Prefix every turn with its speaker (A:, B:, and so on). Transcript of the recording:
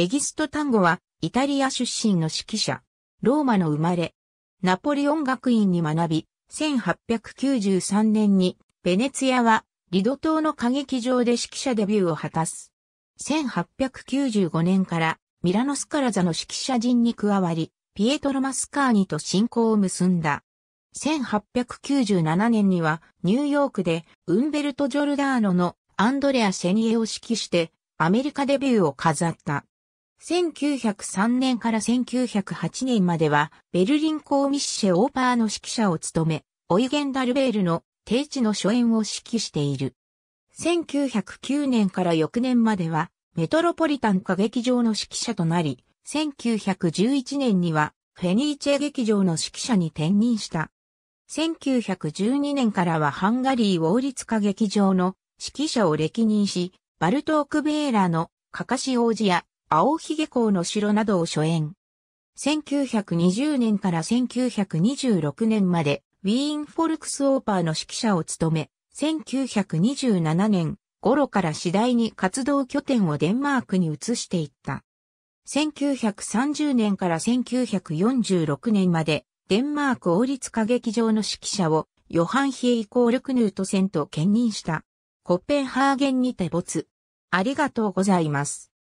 A: エギスト単語はイタリア出身の指揮者。ローマの生まれ。ナポリオン学院に学び、1893年にベネツィアはリド島の歌劇場で指揮者デビューを果たす。1895年からミラノスカラザの指揮者陣に加わり、ピエトロ・マスカーニと親交を結んだ。1897年にはニューヨークでウンベルト・ジョルダーノのアンドレア・シェニエを指揮してアメリカデビューを飾った。1903年から1908年までは、ベルリンコーミッシェオーパーの指揮者を務め、オイゲンダルベールの定地の初演を指揮している。1909年から翌年までは、メトロポリタン歌劇場の指揮者となり、1911年には、フェニーチェ劇場の指揮者に転任した。1912年からはハンガリー王立歌劇場の指揮者を歴任し、バルトークベーラのカカシ王子や青ひげ港の城などを初演。1920年から1926年までウィーンフォルクスオーパーの指揮者を務め、1927年頃から次第に活動拠点をデンマークに移していった。1930年から1946年までデンマーク王立歌劇場の指揮者をヨハン・ヒエイコールクヌートセンと兼任した。コペンハーゲンにて没。ありがとうございます。